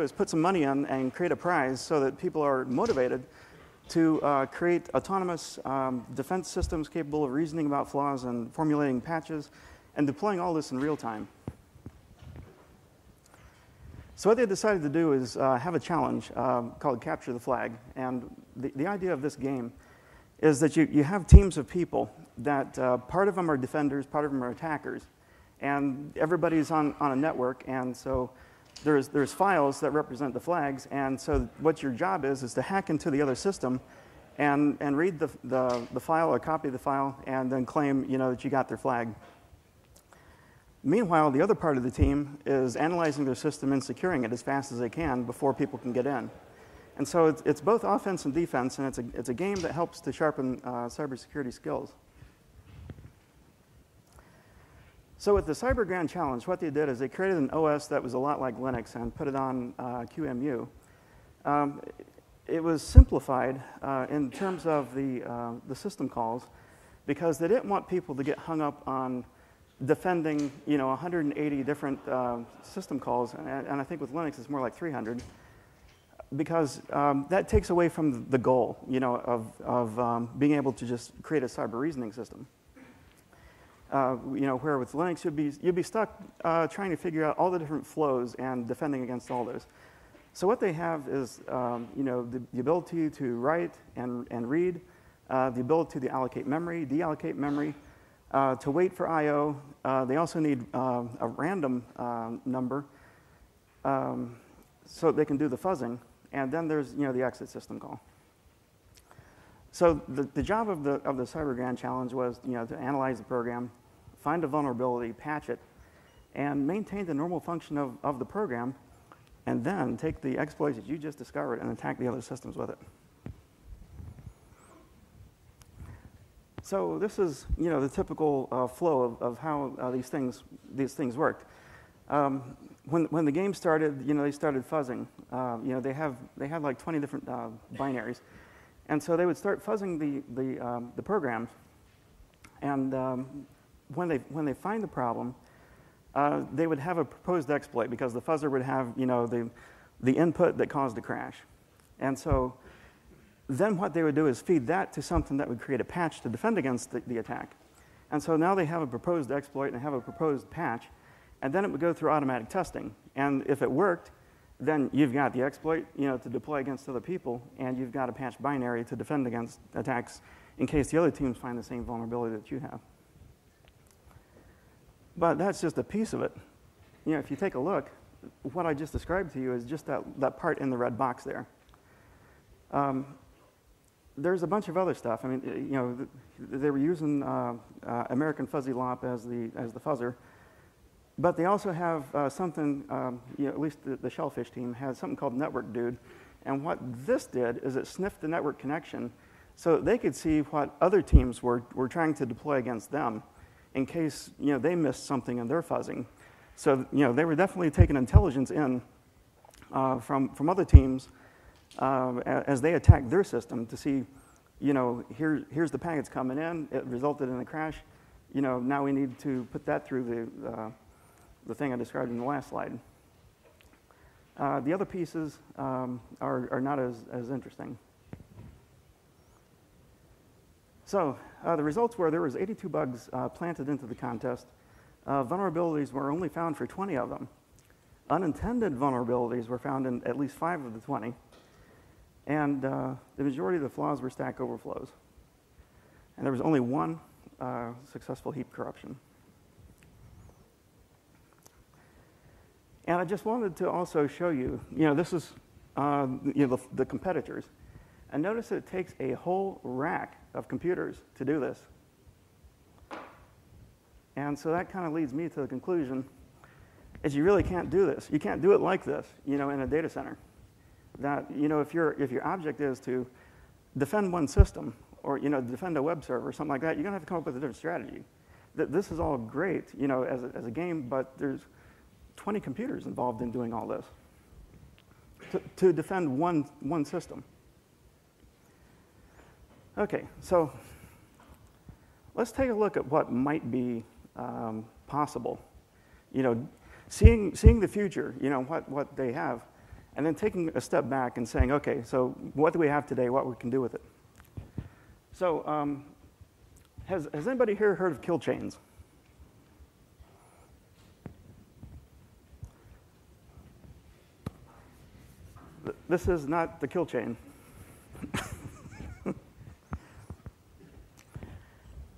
is put some money in and create a prize so that people are motivated to uh, create autonomous um, defense systems capable of reasoning about flaws and formulating patches and deploying all this in real time. So what they decided to do is uh, have a challenge uh, called Capture the Flag. And the, the idea of this game is that you, you have teams of people that uh, part of them are defenders, part of them are attackers. And everybody's on, on a network, and so there's, there's files that represent the flags, and so what your job is is to hack into the other system and, and read the, the, the file or copy the file and then claim you know, that you got their flag. Meanwhile, the other part of the team is analyzing their system and securing it as fast as they can before people can get in. And so it's, it's both offense and defense, and it's a, it's a game that helps to sharpen uh, cybersecurity skills. So with the Cyber Grand Challenge, what they did is they created an OS that was a lot like Linux and put it on uh, QEMU. Um, it was simplified uh, in terms of the, uh, the system calls because they didn't want people to get hung up on defending you know, 180 different uh, system calls, and, and, I think with Linux it's more like 300, because um, that takes away from the goal you know, of, of um, being able to just create a cyber reasoning system. Uh, you know, where with Linux you'd be, you'd be stuck uh, trying to figure out all the different flows and defending against all those. So what they have is, um, you know, the, the, ability to write and, and read, uh, the ability to allocate memory, deallocate memory, uh, to wait for I/O. Uh, they also need uh, a random number, um, so they can do the fuzzing. And then there's, you know, the exit system call. So the, the job of the, of the Cyber Grand Challenge was, you know, to analyze the program, find a vulnerability, patch it, and maintain the normal function of, of the program, and then take the exploits that you just discovered and attack the other systems with it. So this is, you know, the typical uh, flow of, of how uh, these things these things worked. Um, when, when the game started, you know, they started fuzzing. Uh, you know, they have they had like 20 different uh, binaries, and so they would start fuzzing the the um, the programs, and um, when they, when they find the problem, uh, they would have a proposed exploit because the fuzzer would have, you know, the, the input that caused the crash. And so then what they would do is feed that to something that would create a patch to defend against the, the attack. And so now they have a proposed exploit and have a proposed patch, and then it would go through automatic testing. And if it worked, then you've got the exploit, you know, to deploy against other people, and you've got a patch binary to defend against attacks in case the other teams find the same vulnerability that you have. But that's just a piece of it. You know, if you take a look, what I just described to you is just that, that part in the red box there. Um, there's a bunch of other stuff. I mean, you know, they were using uh, uh, American Fuzzy Lop as the, as the fuzzer, but they also have uh, something, um, you know, at least the, the, Shellphish team has something called Network Dude. And what this did is it sniffed the network connection so they could see what other teams were, were trying to deploy against them in case you know, they missed something in their fuzzing. So you know, they were definitely taking intelligence in uh, from, from other teams uh, as they attacked their system to see, you know, here, here's the packets coming in, it resulted in a crash. You know, now we need to put that through the, uh, the thing I described in the last slide. Uh, the other pieces um, are, are not as, as interesting. So uh, the results were there was 82 bugs uh, planted into the contest. Uh, vulnerabilities were only found for 20 of them. Unintended vulnerabilities were found in at least five of the 20. And uh, the majority of the flaws were stack overflows. And there was only one uh, successful heap corruption. And I just wanted to also show you, you know, this is uh, you know, the, the competitors. And notice that it takes a whole rack of computers to do this. And so that kind of leads me to the conclusion is you really can't do this. You can't do it like this, you know, in a data center. That, you know, if, your if your object is to defend one system or, you know, defend a web server or something like that, you're going to have to come up with a different strategy. That this is all great, you know, as a, as a game, but there's 20 computers involved in doing all this to, to defend one, one system. Okay, so let's take a look at what might be um, possible. You know, seeing, seeing the future, you know, what, what they have, and then taking a step back and saying, okay, so what do we have today, what we can do with it? So um, has, has anybody here heard of kill chains? This is not the kill chain.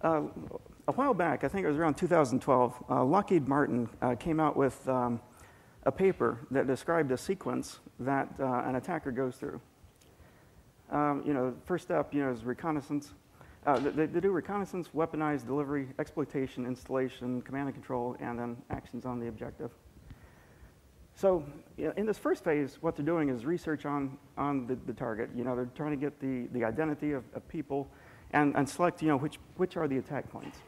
uh, a while back, I think it was around 2012, uh, Lockheed Martin uh, came out with um, a paper that described a sequence that uh, an attacker goes through. Um, you know, first step, you know, is reconnaissance. Uh, they, they, do reconnaissance, weaponized delivery, exploitation, installation, command and control, and then actions on the objective. So in this first phase, what they're doing is research on, on the, the target. You know, they're trying to get the, the identity of, of people and, and select, you know, which, which are the attack points.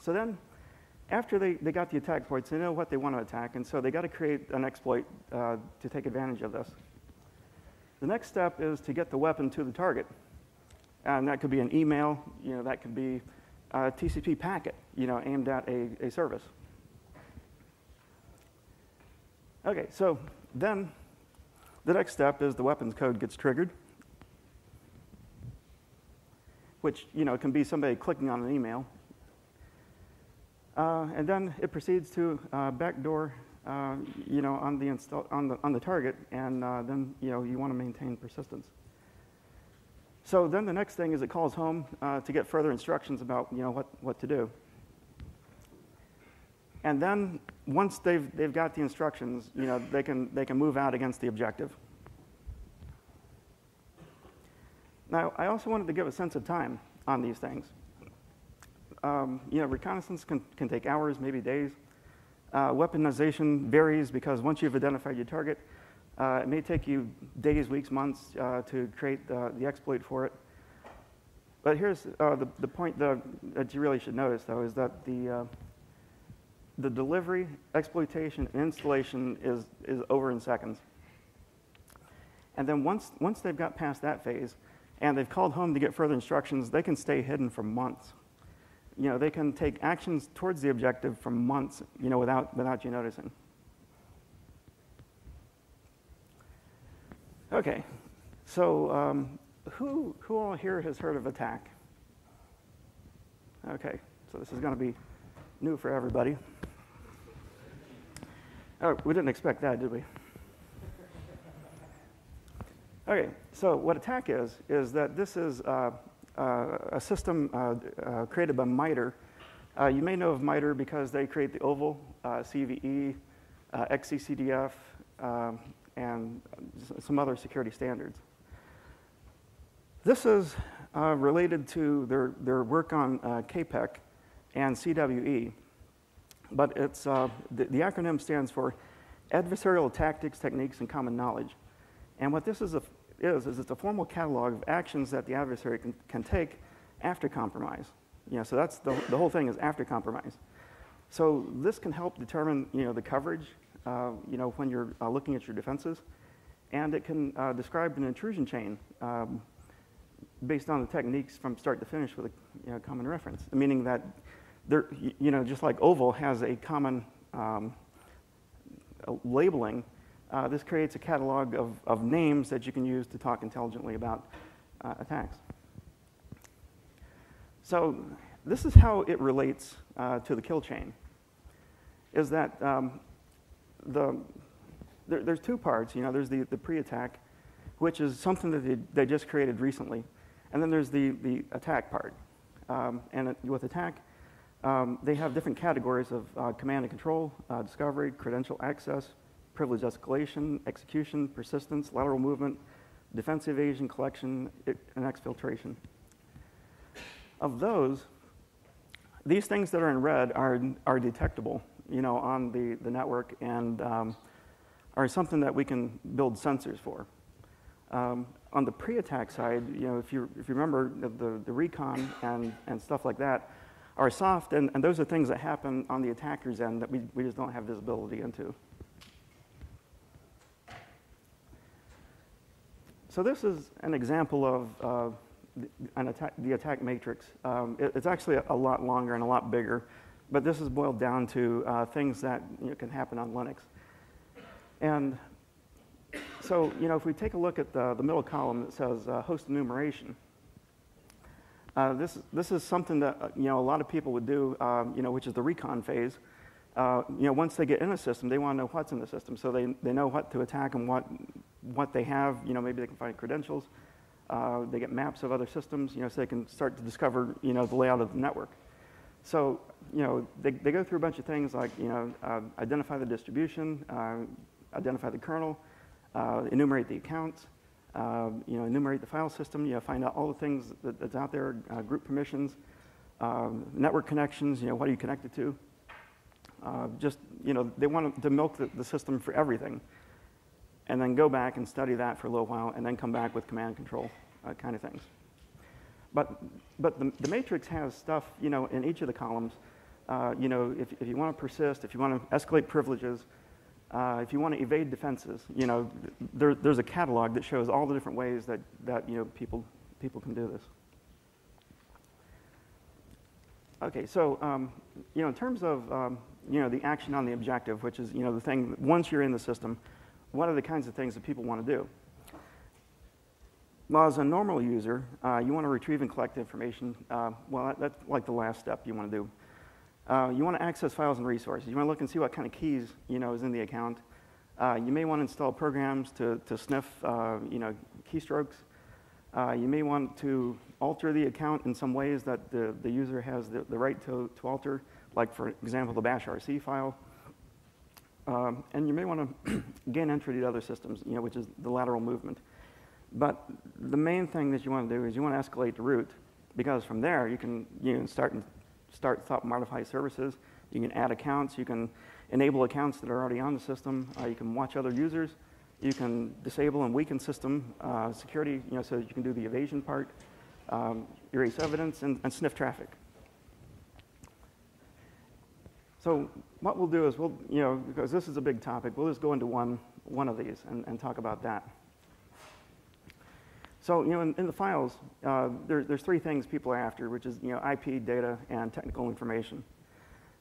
So then, after they, they got the attack points, they know what they want to attack, and so they got to create an exploit uh, to take advantage of this. The next step is to get the weapon to the target. And that could be an email, you know, that could be a TCP packet, you know, aimed at a, a service. Okay, so then the next step is the weapons code gets triggered, which, you know, can be somebody clicking on an email uh, and then it proceeds to uh, backdoor, uh, you know, on the, install, on the, on the target, and uh, then, you know, you want to maintain persistence. So then the next thing is it calls home uh, to get further instructions about, you know, what, what to do. And then once they've, they've got the instructions, you know, they can, they can move out against the objective. Now, I also wanted to give a sense of time on these things. Um, you know, reconnaissance can, can take hours, maybe days. Uh, weaponization varies because once you've identified your target, uh, it may take you days, weeks, months uh, to create the, the, exploit for it. But here's uh, the, the point that, that you really should notice, though, is that the, uh, the delivery, exploitation, and installation is, is over in seconds. And then once, once they've got past that phase and they've called home to get further instructions, they can stay hidden for months you know, they can take actions towards the objective for months, you know, without, without you noticing. Okay, so um, who, who all here has heard of attack? Okay, so this is going to be new for everybody. Oh, we didn't expect that, did we? Okay, so what attack is, is that this is uh, uh, a system uh, uh, created by MITRE. you may know of MITRE because they create the OVAL, CVE, XCCDF, um, and some other security standards. This is related to their, their work on CAPEC and CWE, but it's, uh, the, the, acronym stands for Adversarial Tactics, Techniques, and Common Knowledge. And what this is a, is, is it's a formal catalog of actions that the adversary can, can take after compromise. You know, so that's the, the whole thing is after compromise. So this can help determine, you know, the coverage, uh, you know, when you're uh, looking at your defenses. And it can uh, describe an intrusion chain um, based on the techniques from start to finish with a you know, common reference, meaning that there, you know, just like OVAL has a common um, labeling uh, this creates a catalog of, of names that you can use to talk intelligently about uh, attacks. So this is how it relates uh, to the kill chain, is that um, the, there, there's two parts. You know, there's the, the pre-attack, which is something that they, they just created recently. And then there's the, the attack part. Um, and it, with attack, um, they have different categories of uh, command and control, uh, discovery, credential access, privilege escalation, execution, persistence, lateral movement, defense evasion, collection, and exfiltration. Of those, these things that are in red are, are detectable, you know, on the, the network and um, are something that we can build sensors for. Um, on the pre-attack side, you know, if you, if you remember the, the recon and, and stuff like that are soft, and, and those are things that happen on the attacker's end that we, we just don't have visibility into. So this is an example of uh, the, attack, the attack matrix. Um, it, it's actually a, a, lot longer and a lot bigger, but this is boiled down to uh, things that you know, can happen on Linux. And so, you know, if we take a look at the, the middle column that says uh, host enumeration, uh, this, this is something that, uh, you know, a lot of people would do, um, you know, which is the recon phase. Uh, you know, once they get in a system, they want to know what's in the system. So they, they know what to attack and what, what they have. You know, maybe they can find credentials. Uh, they get maps of other systems, you know, so they can start to discover, you know, the layout of the network. So, you know, they, they go through a bunch of things like, you know, uh, identify the distribution, uh, identify the kernel, uh, enumerate the accounts, uh, you know, enumerate the file system, you know, find out all the things that, that's out there, uh, group permissions, um, network connections, you know, what are you connected to? just, you know, they want to milk the, the system for everything and then go back and study that for a little while, and then come back with command and control uh, kind of things. But, but the, the, matrix has stuff, you know, in each of the columns. Uh, you know, if, if you want to persist, if you want to escalate privileges, uh, if you want to evade defenses, you know, there, there's a catalog that shows all the different ways that, that you know, people, people can do this. Okay, so, um, you know, in terms of, um, you know, the action on the objective, which is, you know, the thing, once you're in the system, what are the kinds of things that people want to do? Well, as a normal user, uh, you want to retrieve and collect information. Uh, well, that, that's like the last step you want to do. Uh, you want to access files and resources. You want to look and see what kind of keys you know is in the account. Uh, you may want to install programs to, to sniff uh, you know keystrokes. Uh, you may want to alter the account in some ways that the, the user has the, the right to, to alter, like for example the bash RC file. Um, and you may want to gain entry to other systems, you know, which is the lateral movement. But the main thing that you want to do is you want to escalate the root, because from there you can you know, start start top modify services. You can add accounts. You can enable accounts that are already on the system. Uh, you can watch other users. You can disable and weaken system uh, security, you know, so you can do the evasion part, um, erase evidence, and, and sniff traffic. So what we'll do is we'll, you know, because this is a big topic, we'll just go into one, one of these and, and talk about that. So, you know, in, in the files, uh, there, there's three things people are after, which is, you know, IP, data, and technical information.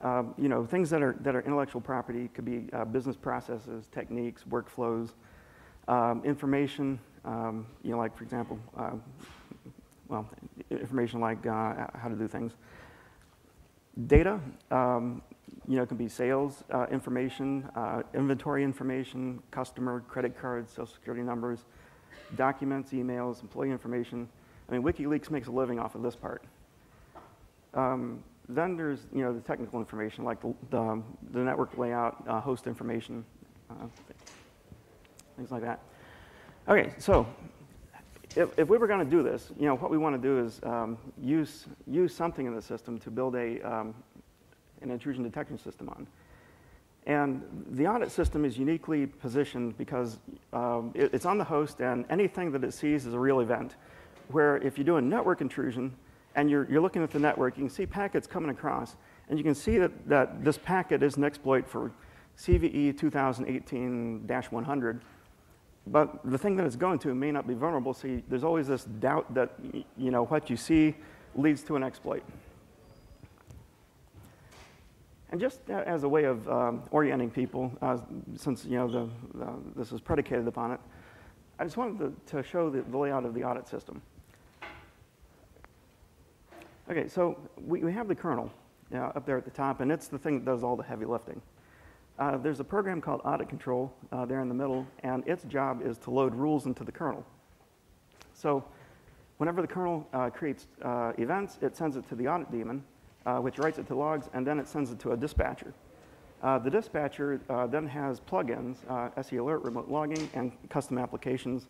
Uh, you know, things that are, that are intellectual property could be uh, business processes, techniques, workflows, um, information, um, you know, like, for example, uh, well, information like uh, how to do things. Data, um, you know, can be sales uh, information, uh, inventory information, customer, credit cards, social security numbers, documents, emails, employee information. I mean, WikiLeaks makes a living off of this part. Um, then there's, you know, the technical information like the, the, the network layout, uh, host information, uh, things like that. Okay, so if, if we were going to do this, you know, what we want to do is um, use, use something in the system to build a, um, an intrusion detection system on. And the audit system is uniquely positioned because um, it, it's on the host, and anything that it sees is a real event. Where if you do a network intrusion and you're, you're looking at the network, you can see packets coming across, and you can see that, that this packet is an exploit for CVE 2018 100. But the thing that it's going to may not be vulnerable, so there's always this doubt that you know, what you see leads to an exploit. And just as a way of um, orienting people, uh, since you know the, uh, this is predicated upon it, I just wanted to, to show the, the, layout of the audit system. Okay, so we, we have the kernel know, up there at the top, and it's the thing that does all the heavy lifting. Uh, there's a program called Audit Control uh, there in the middle, and its job is to load rules into the kernel. So whenever the kernel uh, creates uh, events, it sends it to the audit daemon, uh, which writes it to logs, and then it sends it to a dispatcher. Uh, the dispatcher uh, then has plugins, uh, SE Alert, remote logging, and custom applications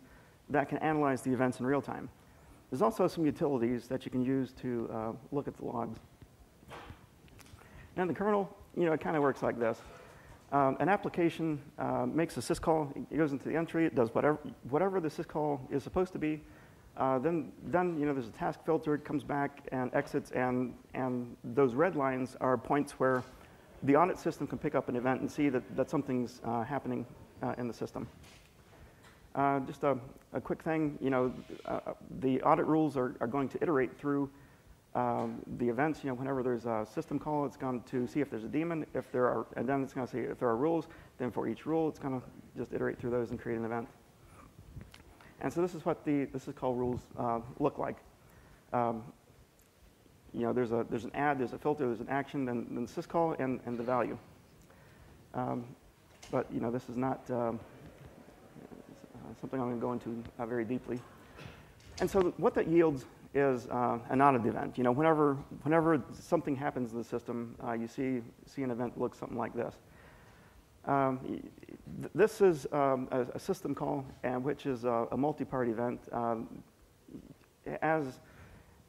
that can analyze the events in real time. There's also some utilities that you can use to uh, look at the logs. And the kernel, you know, it kind of works like this. Um, an application uh, makes a syscall, it goes into the entry, it does whatever, whatever the syscall is supposed to be, uh, then, then you know, there's a task filter, it comes back and exits, and, and those red lines are points where the audit system can pick up an event and see that, that something's uh, happening uh, in the system. Uh, just a, a, quick thing, you know, uh, the audit rules are, are going to iterate through um, the events, you know, whenever there's a system call, it's going to see if there's a daemon, if there are, and then it's going to see if there are rules. Then for each rule, it's going to just iterate through those and create an event. And so this is what the this is called rules uh, look like. Um, you know, there's a there's an add, there's a filter, there's an action, then, then the syscall and, and the value. Um, but you know, this is not um, something I'm going to go into uh, very deeply. And so what that yields is uh, an audit event. You know, whenever, whenever something happens in the system, uh, you see, see an event that looks something like this. Um, th this is um, a, a, system call, and which is a, a multi-part event. Um, as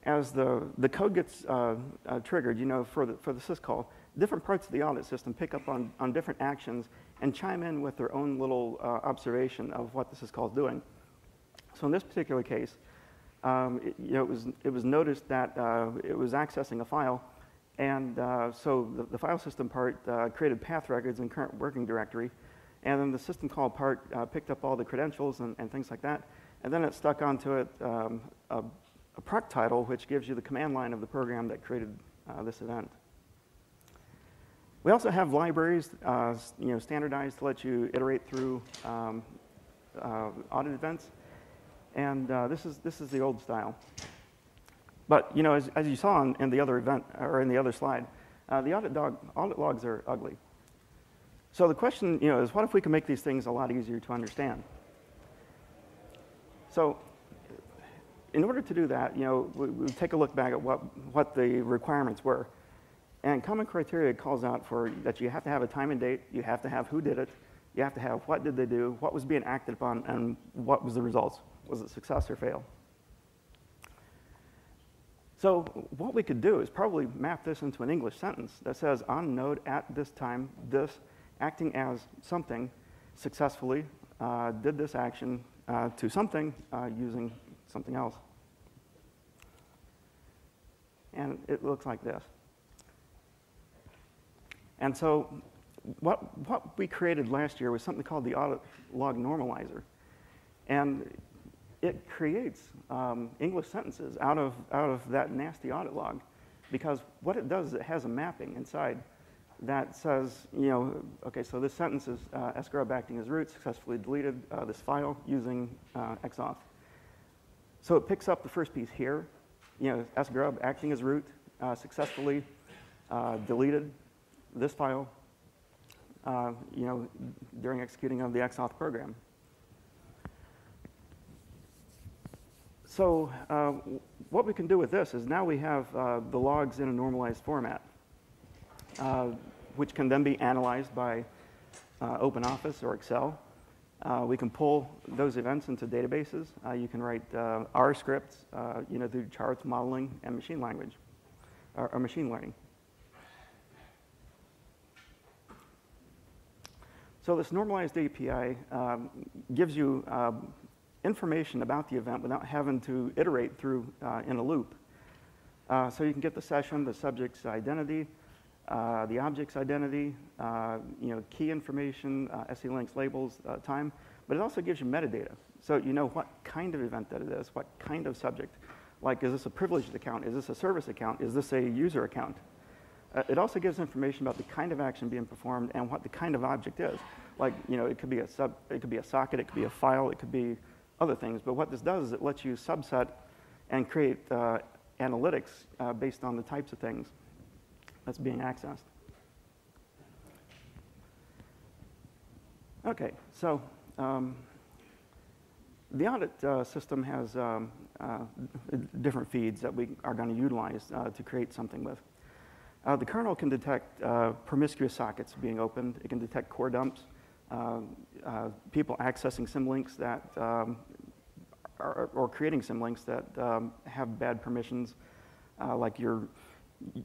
as the, the code gets uh, uh, triggered, you know, for the, for the syscall, different parts of the audit system pick up on, on different actions and chime in with their own little uh, observation of what the syscall is doing. So in this particular case, um, it, you know, it was, it was noticed that uh, it was accessing a file, and uh, so the, the, file system part uh, created path records in current working directory, and then the system call part uh, picked up all the credentials and, and, things like that, and then it stuck onto it um, a, a proc title, which gives you the command line of the program that created uh, this event. We also have libraries, uh, you know, standardized to let you iterate through um, audit events. And uh, this, is, this is the old style. But, you know, as, as you saw in, in, the other event, or in the other slide, uh, the audit, dog, audit logs are ugly. So the question, you know, is what if we can make these things a lot easier to understand? So in order to do that, you know, we, we take a look back at what, what the requirements were. And common criteria calls out for that you have to have a time and date, you have to have who did it, you have to have what did they do, what was being acted upon, and what was the results. Was it success or fail? So what we could do is probably map this into an English sentence that says on node at this time, this acting as something successfully uh, did this action uh, to something uh, using something else. And it looks like this. And so what, what we created last year was something called the audit log normalizer. And it creates um, English sentences out of, out of that nasty audit log because what it does is it has a mapping inside that says, you know, okay, so this sentence is uh, sgrubb acting as root successfully deleted uh, this file using uh, xauth. So it picks up the first piece here, you know, sgrubb acting as root uh, successfully uh, deleted this file, uh, you know, during executing of the xauth program. So uh, what we can do with this is now we have uh, the logs in a normalized format, uh, which can then be analyzed by uh, OpenOffice or Excel. Uh, we can pull those events into databases. Uh, you can write R scripts, you know, through charts, modeling, and machine language, or, or machine learning. So this normalized API um, gives you um, information about the event without having to iterate through uh, in a loop. Uh, so you can get the session, the subject's identity, uh, the object's identity, uh, you know, key information, uh, SELinux, labels, uh, time, but it also gives you metadata. So you know what kind of event that it is, what kind of subject. Like, is this a privileged account? Is this a service account? Is this a user account? it also gives information about the kind of action being performed and what the kind of object is. Like, you know, it could be a sub, it could be a socket, it could be a file, it could be other things. But what this does is it lets you subset and create uh, analytics uh, based on the types of things that's being accessed. Okay, so um, the audit uh, system has um, uh, different feeds that we are going to utilize uh, to create something with. Uh, the kernel can detect promiscuous sockets being opened. It can detect core dumps. Um, uh, people accessing symlinks that um, are, or creating symlinks that um, have bad permissions, uh, like you're,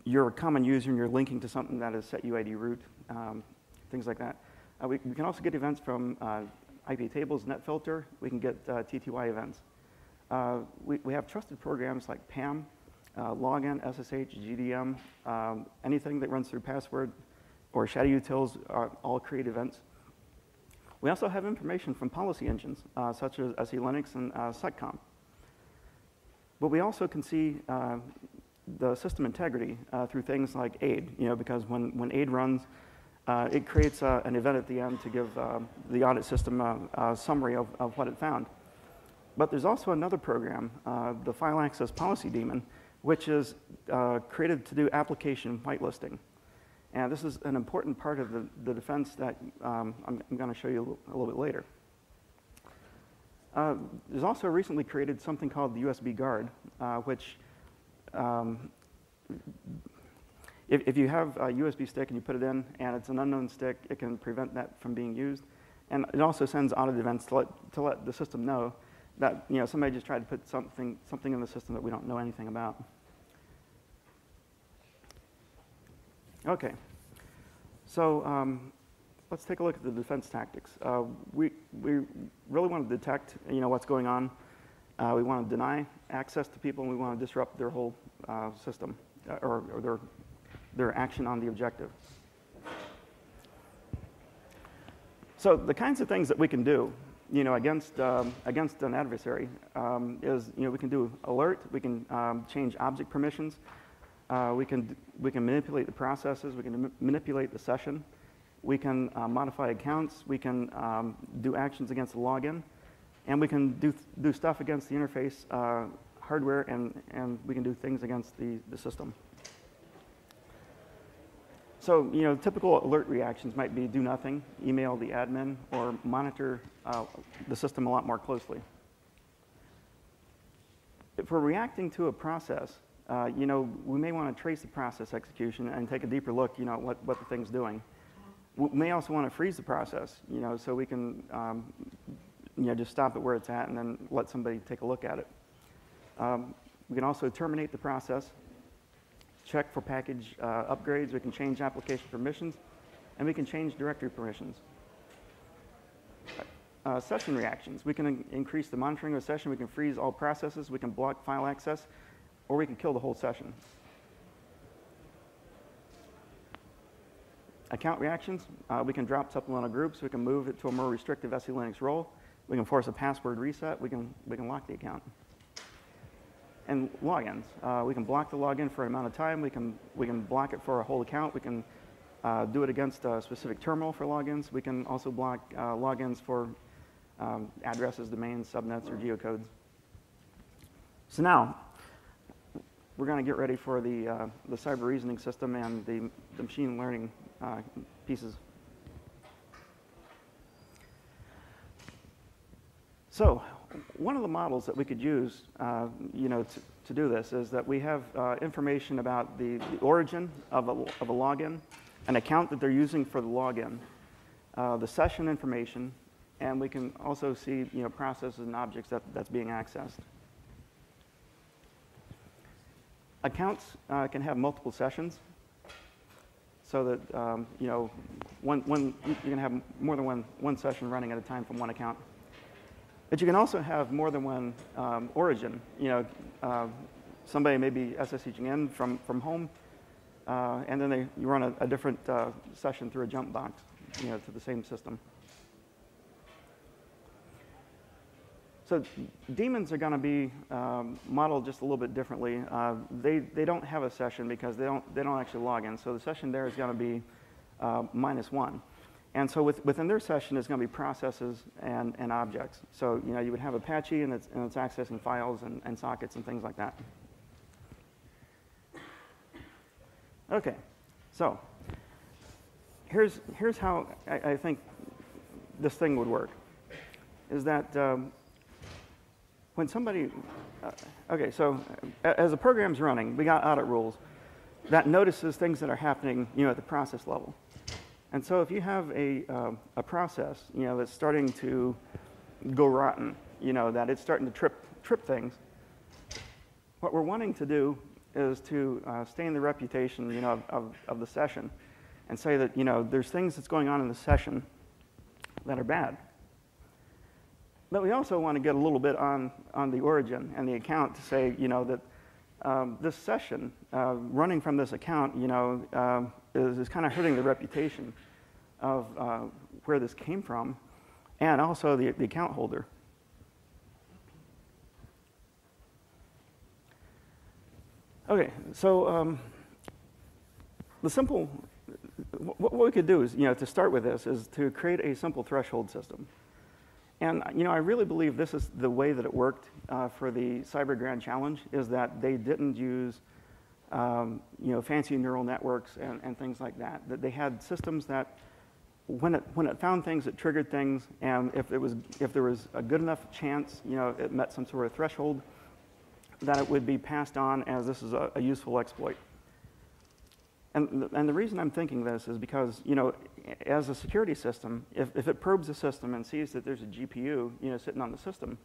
you're a common user and you're linking to something that is set UID root, um, things like that. Uh, we, we, can also get events from uh, IP tables, NetFilter. We can get uh, TTY events. we, we have trusted programs like PAM, login, SSH, GDM, um, anything that runs through password or shadow utils all create events. We also have information from policy engines, uh, such as SE Linux and uh. But we also can see uh, the system integrity uh, through things like AIDE, you know, because when, when AIDE runs, uh, it creates uh, an event at the end to give the audit system a, summary of, of what it found. But there's also another program, the File Access Policy Daemon, which is created to do application whitelisting. And this is an important part of the, the defense that um, I'm, I'm going to show you a little bit later. Uh, there's also recently created something called the USB Guard, uh, which um, if, if, you have a USB stick and you put it in and it's an unknown stick, it can prevent that from being used. And it also sends audit events to let, to let the system know that you know, somebody just tried to put something, something in the system that we don't know anything about. Okay, so um, let's take a look at the defense tactics. Uh, we, we really want to detect you know, what's going on. Uh, we want to deny access to people, and we want to disrupt their whole uh, system uh, or, or their, their action on the objective. So the kinds of things that we can do, you know, against, um, against an adversary um, is, you know, we can do alert, we can um, change object permissions, uh, we, can, we can manipulate the processes, we can manipulate the session, we can uh, modify accounts, we can um, do actions against the login, and we can do, do stuff against the interface uh, hardware, and, and we can do things against the, the system. So, you know, typical alert reactions might be do nothing, email the admin, or monitor uh, the system a lot more closely. If we're reacting to a process, uh, you know, we may want to trace the process execution and take a deeper look, you know, what, what the thing's doing. We may also want to freeze the process, you know, so we can, um, you know, just stop it where it's at and then let somebody take a look at it. Um, we can also terminate the process check for package uh, upgrades, we can change application permissions, and we can change directory permissions. Uh, session reactions. We can in increase the monitoring of a session, we can freeze all processes, we can block file access, or we can kill the whole session. Account reactions, uh, we can drop supplemental groups, we can move it to a more restrictive SELinux role, we can force a password reset, we can, we can lock the account and logins. Uh, we can block the login for an amount of time. We can, we can block it for a whole account. We can uh, do it against a specific terminal for logins. We can also block uh, logins for um, addresses, domains, subnets, or geocodes. So now, we're going to get ready for the, uh, the cyber reasoning system and the, the machine learning uh, pieces. So one of the models that we could use, uh, you know, to, to, do this is that we have uh, information about the, the origin of a, of a, login, an account that they're using for the login, uh, the session information, and we can also see, you know, processes and objects that, that's being accessed. Accounts uh, can have multiple sessions, so that, um, you know, one, one, you can have more than one, one session running at a time from one account. But you can also have more than one um, origin. You know, uh, somebody may be SSHing in from, from home, uh, and then they, you run a, a different uh, session through a jump box, you know, to the same system. So daemons are going to be um, modeled just a little bit differently. Uh, they, they don't have a session because they don't, they don't actually log in. So the session there is going to be uh, minus one. And so with, within their session is going to be processes and, and objects. So you know you would have Apache and it's, and it's accessing files and, and sockets and things like that. Okay, so here's, here's how I, I think this thing would work. Is that um, when somebody, uh, okay, so as the program's running, we got audit rules that notices things that are happening, you know, at the process level. And so if you have a, uh, a process, you know, that's starting to go rotten, you know, that it's starting to trip, trip things, what we're wanting to do is to uh, stain the reputation, you know, of, of, of, the session and say that, you know, there's things that's going on in the session that are bad. But we also want to get a little bit on, on the origin and the account to say, you know, that um, this session, uh, running from this account, you know, um, is, is kind of hurting the reputation of uh, where this came from and also the, the account holder. Okay, so um, the simple, what, what we could do is, you know, to start with this, is to create a simple threshold system. And you know, I really believe this is the way that it worked uh, for the Cyber Grand Challenge is that they didn't use um, you know, fancy neural networks and, and things like that. That they had systems that when it, when it found things, it triggered things, and if, it was, if there was a good enough chance, you know, it met some sort of threshold, that it would be passed on as this is a, a useful exploit. And, and the reason I'm thinking this is because, you know, as a security system, if, if it probes the system and sees that there's a GPU, you know, sitting on the system,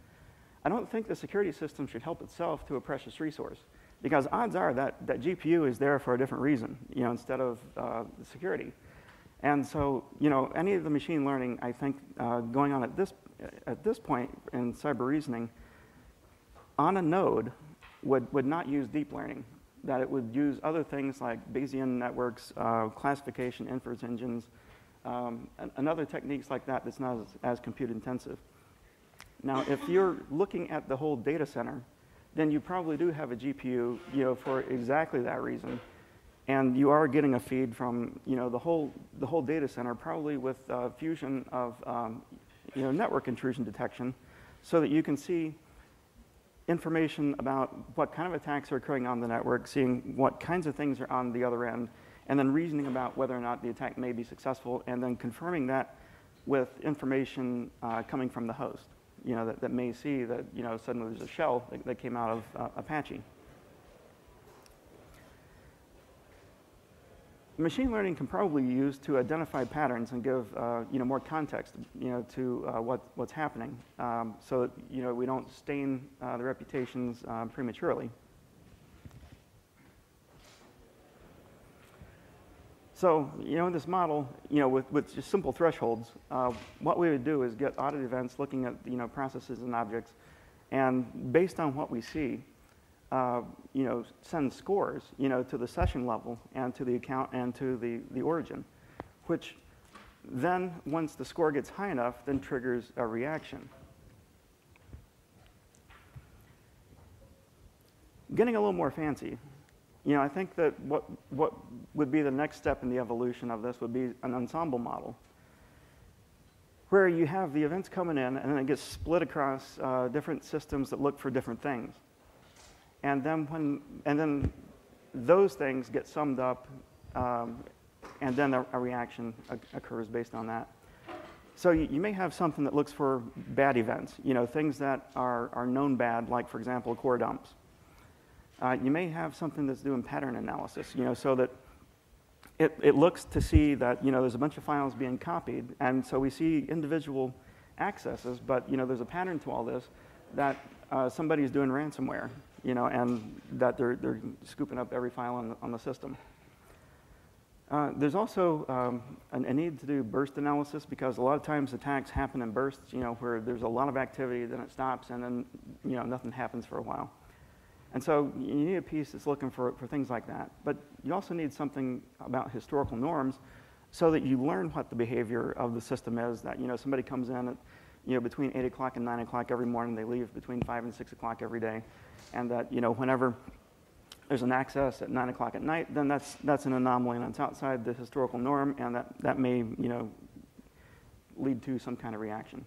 I don't think the security system should help itself to a precious resource. Because odds are that, that GPU is there for a different reason, you know, instead of uh, security. And so, you know, any of the machine learning, I think, uh, going on at this, at this point in cyber reasoning, on a node would, would not use deep learning, that it would use other things like Bayesian networks, uh, classification, inference engines, um, and, other techniques like that that's not as, as compute intensive. Now, if you're looking at the whole data center, then you probably do have a GPU, you know, for exactly that reason and you are getting a feed from you know the whole the whole data center, probably with uh, fusion of um, you know network intrusion detection, so that you can see information about what kind of attacks are occurring on the network, seeing what kinds of things are on the other end, and then reasoning about whether or not the attack may be successful, and then confirming that with information uh, coming from the host, you know, that, that may see that you know suddenly there's a shell that, that came out of uh, Apache. machine learning can probably be used to identify patterns and give uh, you know, more context you know, to uh, what, what's happening um, so that you know, we don't stain uh, the reputations uh, prematurely. So, you know, in this model, you know, with, with just simple thresholds, uh, what we would do is get audit events looking at, you know, processes and objects, and based on what we see, uh, you know, send scores, you know, to the session level and to the account and to the, the origin, which then, once the score gets high enough, then triggers a reaction. Getting a little more fancy, you know, I think that what, what would be the next step in the evolution of this would be an ensemble model, where you have the events coming in and then it gets split across uh, different systems that look for different things. And then, when, and then those things get summed up, um, and then a, a reaction occurs based on that. So you, you, may have something that looks for bad events, you know, things that are, are known bad, like, for example, core dumps. Uh, you may have something that's doing pattern analysis, you know, so that it, it looks to see that, you know, there's a bunch of files being copied, and so we see individual accesses, but, you know, there's a pattern to all this that uh, somebody's doing ransomware, you know, and that they're, they're scooping up every file on the, on the system. Uh, there's also um, a, a, need to do burst analysis because a lot of times attacks happen in bursts, you know, where there's a lot of activity, then it stops, and then, you know, nothing happens for a while. And so you need a piece that's looking for, for things like that. But you also need something about historical norms so that you learn what the behavior of the system is, that, you know, somebody comes in at, you know, between 8 o'clock and 9 o'clock every morning. They leave between 5 and 6 o'clock every day. And that, you know, whenever there's an access at 9 o'clock at night, then that's, that's an anomaly and it's outside the historical norm, and that, that may, you know, lead to some kind of reaction.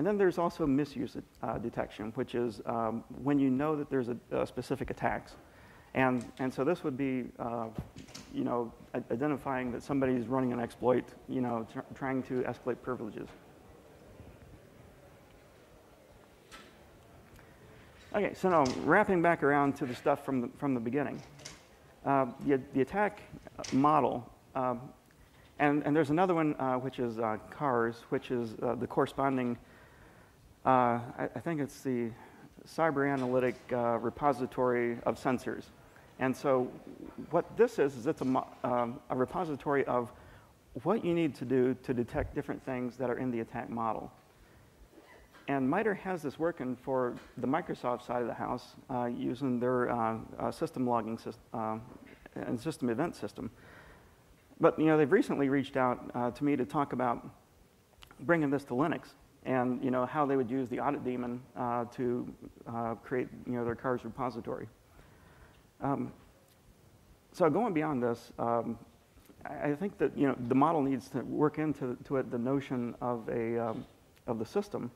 And then there's also misuse uh, detection, which is um, when you know that there's a, a, specific attacks. And, and so this would be, uh, you know, identifying that somebody's running an exploit, you know, tr trying to escalate privileges. Okay, so now wrapping back around to the stuff from the, from the beginning. Uh, the, the attack model, um, and, and there's another one uh, which is uh, CARS, which is uh, the corresponding, I, I, think it's the cyber analytic uh, repository of sensors. And so what this is, is it's a, um, a repository of what you need to do to detect different things that are in the attack model. And MITRE has this working for the Microsoft side of the house uh, using their uh, uh, system logging system uh, and system event system. But you know, they've recently reached out uh, to me to talk about bringing this to Linux and you know, how they would use the audit daemon uh, to create you know, their CARS repository. Um, so going beyond this, um, I think that you know, the model needs to work into to it the notion of a um, of the system,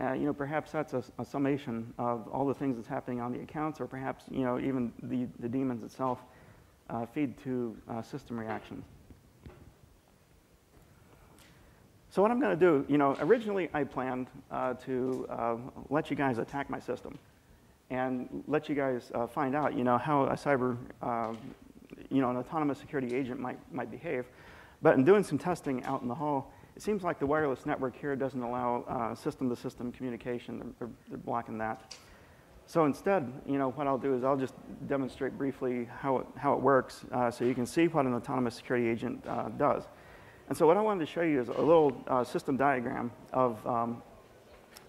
uh, you know, perhaps that's a, a, summation of all the things that's happening on the accounts, or perhaps, you know, even the, the daemons itself uh, feed to uh, system reactions. So what I'm going to do, you know, originally I planned uh, to uh, let you guys attack my system and let you guys uh, find out, you know, how a cyber, you know, an autonomous security agent might, might behave. But in doing some testing out in the hall, it seems like the wireless network here doesn't allow system-to-system -system communication. They're, they're, blocking that. So instead, you know, what I'll do is I'll just demonstrate briefly how it, how it works uh, so you can see what an autonomous security agent uh, does. And so what I wanted to show you is a little uh, system diagram of um,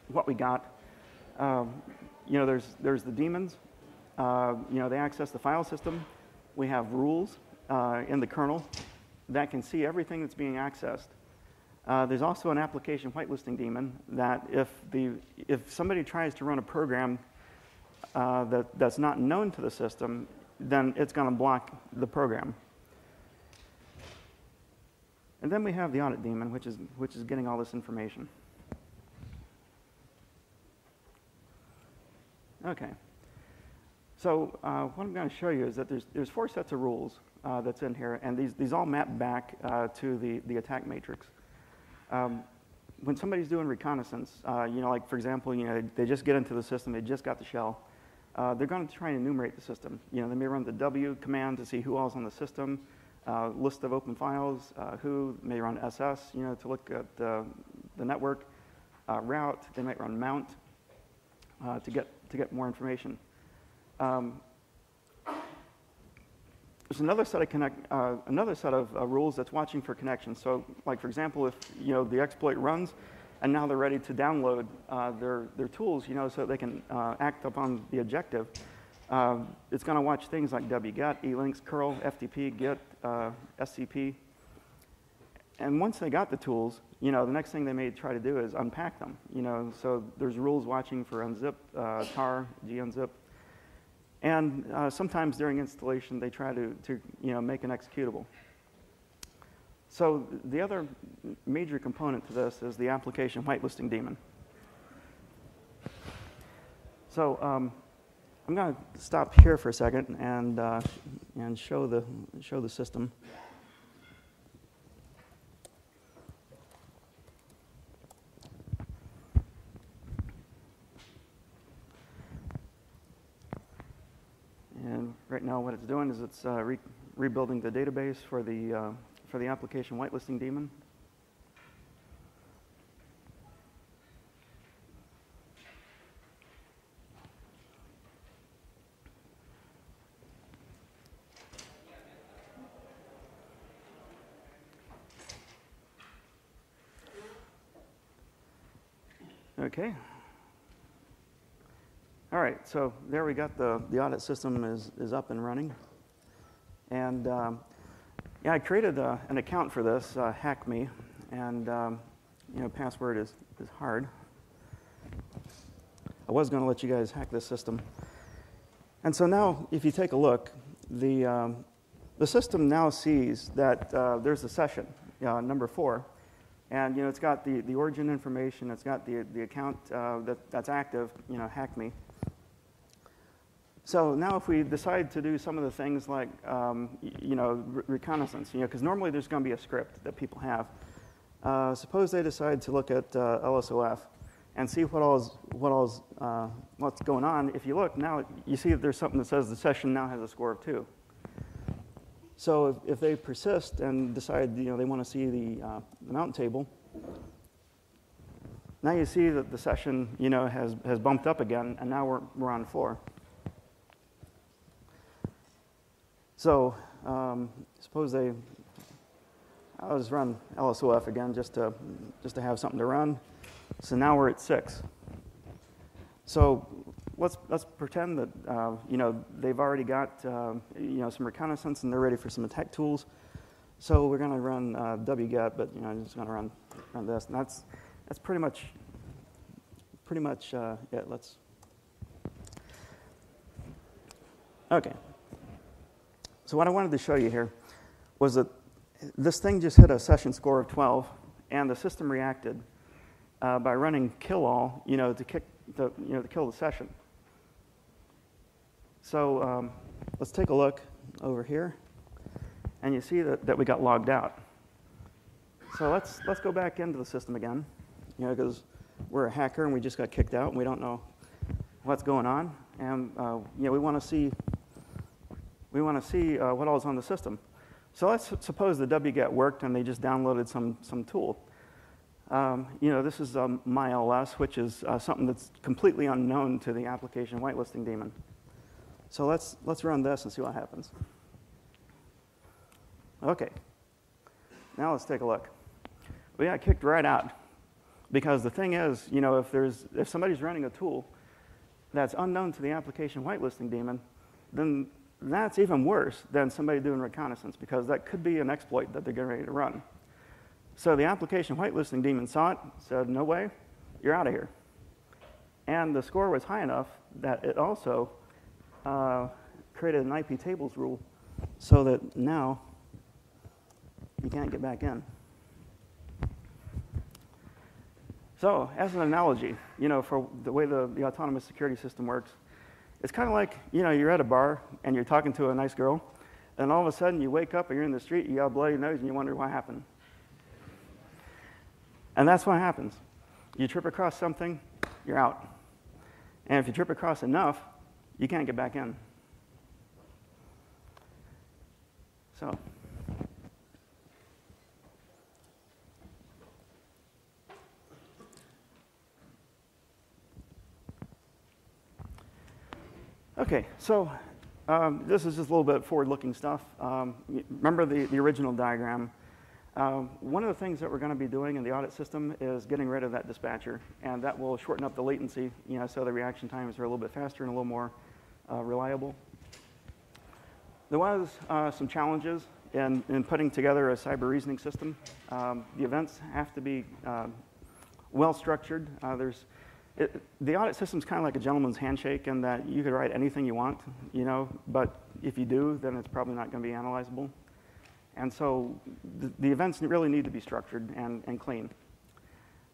what we got. Um, you know, there's, there's the daemons. Uh, you know, they access the file system. We have rules uh, in the kernel that can see everything that's being accessed. Uh, there's also an application whitelisting daemon that if, the, if somebody tries to run a program uh, that, that's not known to the system, then it's going to block the program. And then we have the audit daemon, which is, which is getting all this information. Okay. So uh, what I'm going to show you is that there's, there's four sets of rules uh, that's in here, and these, these all map back uh, to the, the attack matrix. Um, when somebody's doing reconnaissance, uh, you know, like for example, you know, they just get into the system, they just got the shell, uh, they're going to try and enumerate the system. You know, they may run the W command to see who all's on the system, uh, list of open files, uh, who may run SS, you know, to look at the, the network, uh, route, they might run mount uh, to, get, to get more information. Um, there's another set of connect, uh, another set of uh, rules that's watching for connections. So, like for example, if you know the exploit runs, and now they're ready to download uh, their their tools, you know, so they can uh, act upon the objective. Uh, it's going to watch things like wget, elinks, curl, FTP, git, uh, SCP, and once they got the tools, you know, the next thing they may try to do is unpack them. You know, so there's rules watching for unzip, tar, gunzip. And uh, sometimes during installation, they try to, to you know, make an executable. So the other major component to this is the application whitelisting daemon. So um, I'm going to stop here for a second and, uh, and show, the, show the system. And right now what it's doing is it's uh, re rebuilding the database for the, uh, for the application whitelisting daemon. Okay. All right, so there we got the, the audit system is, is up and running. And um, yeah, I created a, an account for this, uh, HackMe, and um, you know, password is, is hard. I was going to let you guys hack this system. And so now, if you take a look, the, um, the system now sees that uh, there's a session, uh, number four, and you know, it's got the, the origin information, it's got the, the account uh, that, that's active, you know, HackMe. So now if we decide to do some of the things like, um, you know, re reconnaissance, you know, because normally there's going to be a script that people have. Uh, suppose they decide to look at uh, LSOF and see what all's, what all's, uh, what's going on. If you look now, you see that there's something that says the session now has a score of two. So if, if they persist and decide, you know, they want to see the, uh, the mount table, now you see that the session, you know, has, has bumped up again, and now we're, we're on four. So um, suppose they, I'll just run LSOF again just to, just to have something to run. So now we're at six. So let's, let's pretend that, uh, you know, they've already got, uh, you know, some reconnaissance and they're ready for some attack tools. So we're going to run uh, wget, but, you know, I'm just going to run, run this. And that's, that's pretty much, pretty much, uh, yeah, let's, okay. So what I wanted to show you here was that this thing just hit a session score of 12, and the system reacted. uh, by running kill all, you know, to kick the, you know, to kill the session. So um, let's take a look over here, and you see that, that we got logged out. So let's, let's go back into the system again, you know, because we're a hacker and we just got kicked out and we don't know what's going on. And, uh, you know, we want to see, we want to see uh, what all is on the system. So let's suppose the wget worked and they just downloaded some, some tool. Um, you know, this is um, MyLS, which is uh, something that's completely unknown to the application whitelisting daemon. So let's, let's run this and see what happens. Okay. Now let's take a look. We got kicked right out. Because the thing is, you know, if, there's, if somebody's running a tool that's unknown to the application whitelisting daemon, then that's even worse than somebody doing reconnaissance because that could be an exploit that they're getting ready to run. So the application whitelisting daemon saw it, said, no way, you're out of here. And the score was high enough that it also uh, created an IP tables rule so that now you can't get back in. So, as an analogy, you know, for the way the, the autonomous security system works, it's kind of like, you know, you're at a bar and you're talking to a nice girl, and all of a sudden you wake up and you're in the street, you got a bloody nose, and you wonder what happened. And that's what happens. You trip across something, you're out. And if you trip across enough, you can't get back in. So, Okay, so um, this is just a little bit forward-looking stuff. Um, remember the, the original diagram. Um, one of the things that we're going to be doing in the audit system is getting rid of that dispatcher, and that will shorten up the latency, you know, so the reaction times are a little bit faster and a little more uh, reliable. There was uh, some challenges in, in putting together a cyber reasoning system. Um, the events have to be uh, well structured. Uh, there's it, the audit system is kind of like a gentleman's handshake in that you could write anything you want, you know, but if you do, then it's probably not going to be analyzable. And so the, the, events really need to be structured and, and clean.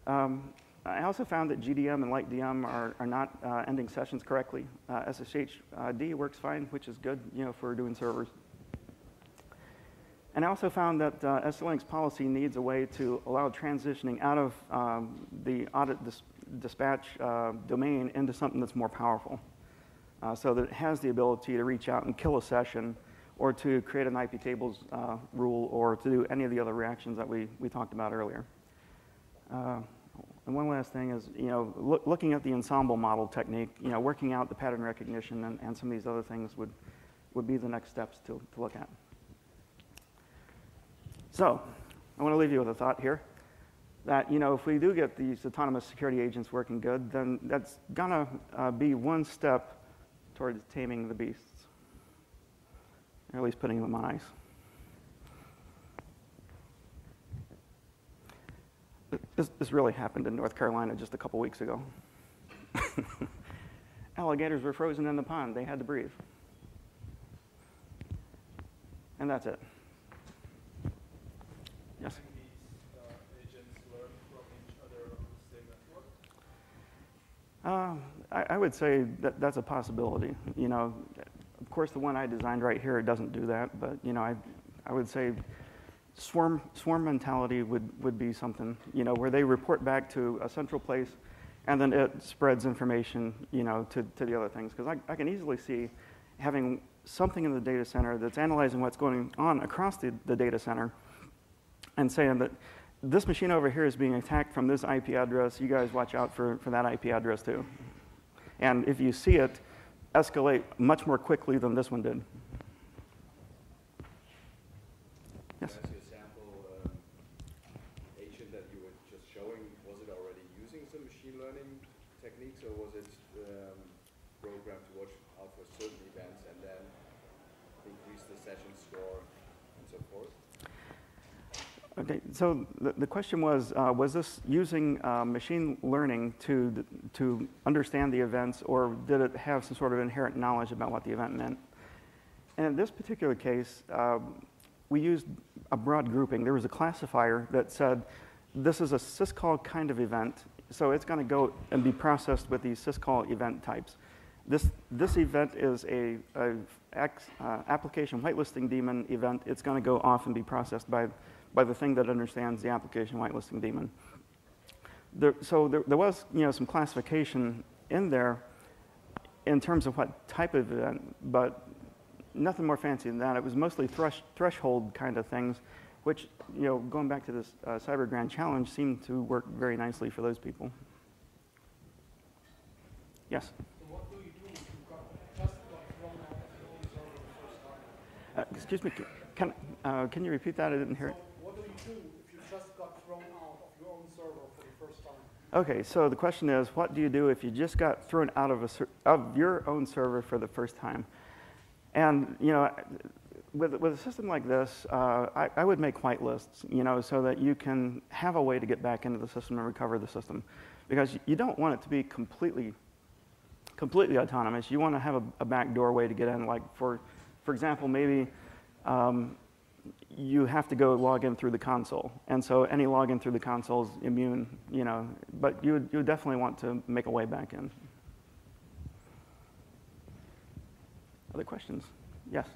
Um, I also found that GDM and LightDM are, are not uh, ending sessions correctly. Uh, SSHD works fine, which is good, you know, for doing servers. And I also found that uh, SELinux policy needs a way to allow transitioning out of um, the audit dis dispatch uh, domain into something that's more powerful. Uh, so that it has the ability to reach out and kill a session or to create an IP tables uh, rule or to do any of the other reactions that we, we talked about earlier. And one last thing is, you know, look, looking at the ensemble model technique, you know, working out the pattern recognition and, and some of these other things would, would be the next steps to, to look at. So, I want to leave you with a thought here that you know if we do get these autonomous security agents working good, then that's gonna uh, be one step towards taming the beasts, or at least putting them on ice. This, this really happened in North Carolina just a couple weeks ago. Alligators were frozen in the pond; they had to breathe, and that's it. Yes. Um, I, I, would say that that's a possibility. You know, of course, the one I designed right here doesn't do that, but you know, I, I would say swarm swarm mentality would would be something. You know, where they report back to a central place, and then it spreads information. You know, to to the other things because I, I can easily see having something in the data center that's analyzing what's going on across the, the data center and saying that this machine over here is being attacked from this IP address. You guys watch out for, for that IP address too. And if you see it, escalate much more quickly than this one did. Yes? Sample, um, agent that you were just showing, was it already using some machine learning techniques or was it um, programmed to watch out for certain events and then increase the session score and so forth? Okay, so the, the question was, uh, was this using uh, machine learning to, to understand the events, or did it have some sort of inherent knowledge about what the event meant? And in this particular case, uh, we used a broad grouping. There was a classifier that said, this is a syscall kind of event, so it's going to go and be processed with these syscall event types. This, this event is a, a X, uh, application whitelisting daemon event. It's going to go off and be processed by, by the thing that understands the application whitelisting daemon. There, so there, there was you know, some classification in there in terms of what type of event, but nothing more fancy than that. It was mostly thresh, threshold kind of things, which, you know, going back to this uh, Cyber Grand Challenge seemed to work very nicely for those people. Yes? Uh, excuse me, can, uh, can you repeat that? I didn't hear it. So what do you do if you just got thrown out of your own server for the first time? Okay, so the question is, what do you do if you just got thrown out of, a, of your own server for the first time? And, you know, with, with a system like this, uh, I, I, would make whitelists, you know, so that you can have a way to get back into the system and recover the system. Because you don't want it to be completely, completely autonomous. You want to have a, a back way to get in, like for for example, maybe um, you have to go log in through the console. And so any login through the console is immune, you know, but you would, you would definitely want to make a way back in. Other questions? Yes?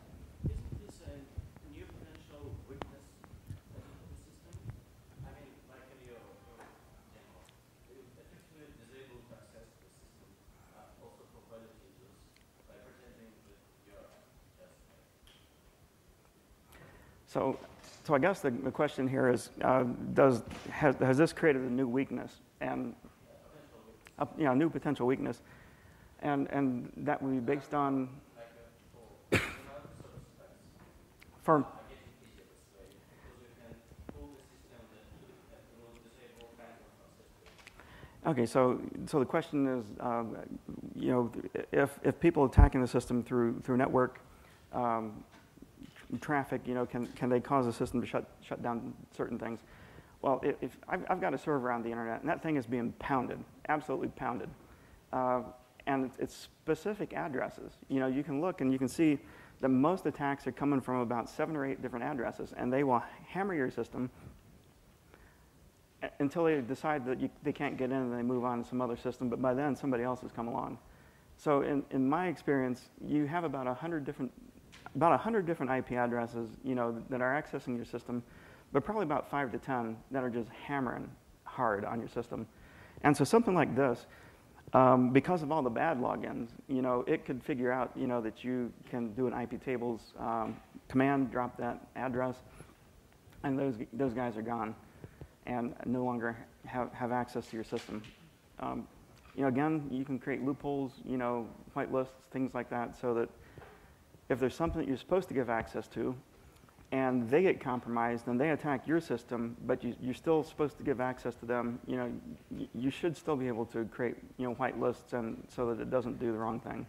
So, so I guess the, the question here is, uh, does, has, has this created a new weakness and a, you know, new potential weakness? And, and that would be based on, for, Okay, so, so the question is, um, you know, if, if people attacking the system through, through network um, traffic, you know, can, can they cause the system to shut, shut down certain things? Well, if, if I've, I've, got a server around the internet, and that thing is being pounded, absolutely pounded. Uh, and it's, it's, specific addresses. You know, you can look and you can see that most attacks are coming from about seven or eight different addresses, and they will hammer your system until they decide that you, they can't get in and they move on to some other system, but by then somebody else has come along. So in, in my experience, you have about 100 different about 100 different IP addresses, you know, that are accessing your system, but probably about five to 10 that are just hammering hard on your system. And so something like this, um, because of all the bad logins, you know, it could figure out, you know, that you can do an IP tables um, command, drop that address, and those, those guys are gone and no longer have, have access to your system. Um, you know, again, you can create loopholes, you know, whitelists, things like that, so that if there's something that you're supposed to give access to, and they get compromised and they attack your system, but you, are still supposed to give access to them, you know, you should still be able to create, you know, white lists and so that it doesn't do the wrong thing.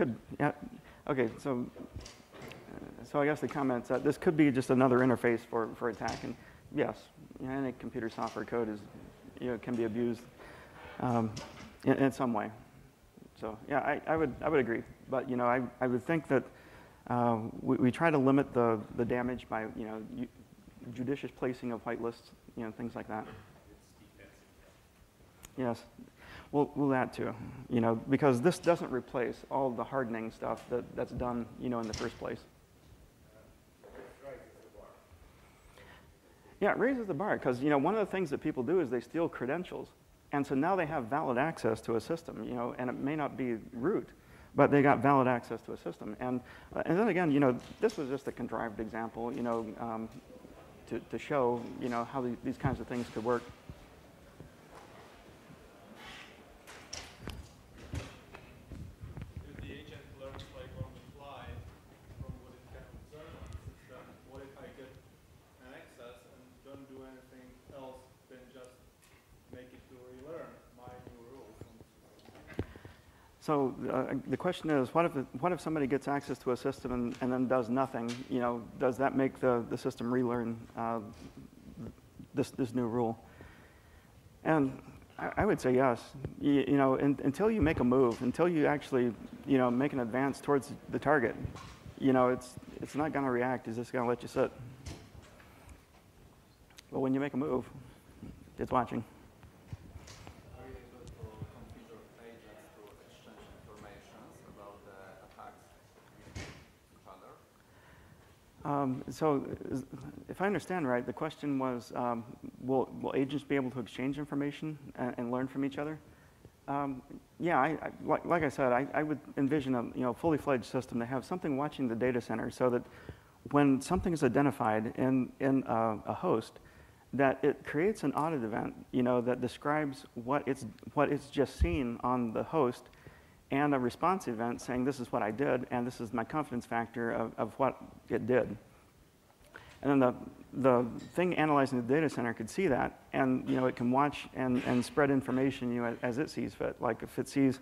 could, yeah, okay, so, uh, so I guess the comments, that this could be just another interface for, for attacking. Yes, you know, any computer software code is, you know, can be abused um, in, in, some way. So yeah, I, I, would, I would agree. But, you know, I, I would think that uh, we, we try to limit the, the damage by, you know, judicious placing of whitelists, you know, things like that. Yes, well, well, that too, you know, because this doesn't replace all the hardening stuff that, that's done, you know, in the first place. Yeah, it raises the bar because, you know, one of the things that people do is they steal credentials. And so now they have valid access to a system, you know, and it may not be root, but they got valid access to a system. And, uh, and then again, you know, this was just a contrived example, you know, um, to, to show, you know, how the, these kinds of things could work. So uh, the question is, what if, what if somebody gets access to a system and, and then does nothing? You know, does that make the, the system relearn uh, this, this new rule? And I, I would say yes. You, you know, un until you make a move, until you actually, you know, make an advance towards the target, you know, it's, it's not going to react. It's just going to let you sit. But when you make a move, it's watching. Are you able to configure agents to exchange information about the attacks with each other? Um, so, if I understand right, the question was, um, will, will agents be able to exchange information and, and learn from each other? Um, yeah, I, I, like, like I said, I, I would envision a you know, fully fledged system to have something watching the data center so that when something is identified in, in a, a host, that it creates an audit event, you know, that describes what it's, what it's just seen on the host and a response event saying this is what I did and this is my confidence factor of, of what it did. And then the, the thing analyzing the data center could see that, and you know it can watch and, and spread information you know, as it sees fit. Like if it sees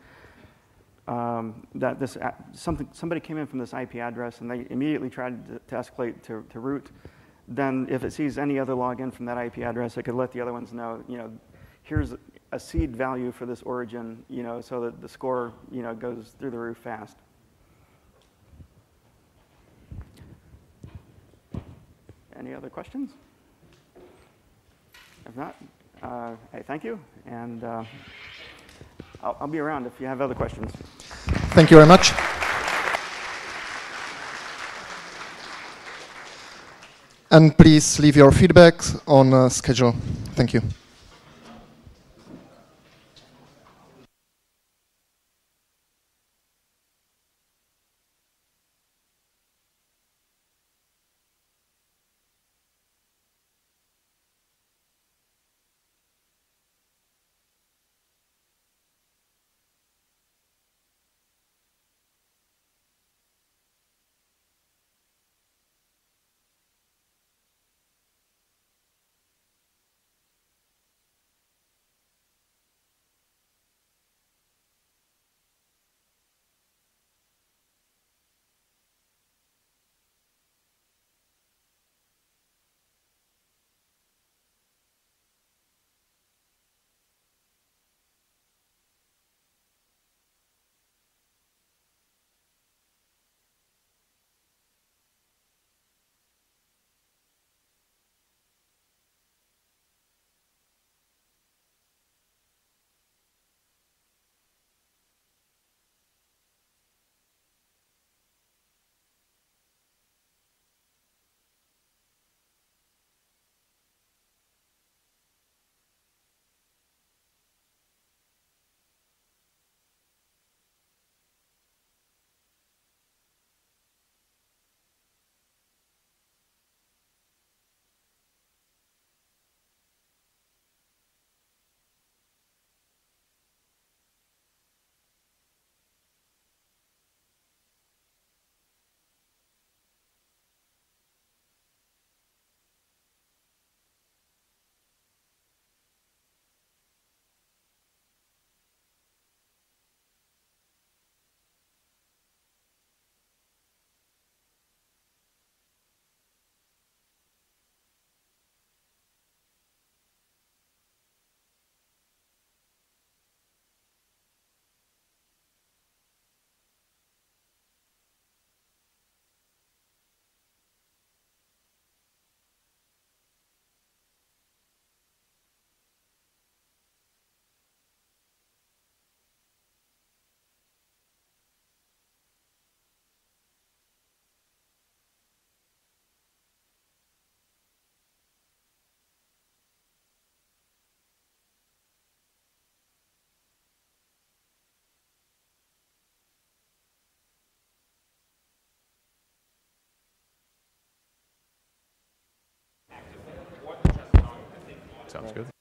um, that this something somebody came in from this IP address and they immediately tried to, to escalate to, to root, then if it sees any other login from that IP address, it could let the other ones know. You know, here's a seed value for this origin. You know, so that the score you know goes through the roof fast. Any other questions? If not, uh, hey, thank you, and uh, I'll, I'll be around if you have other questions. Thank you very much. And please leave your feedback on uh, schedule. Thank you. Sounds good.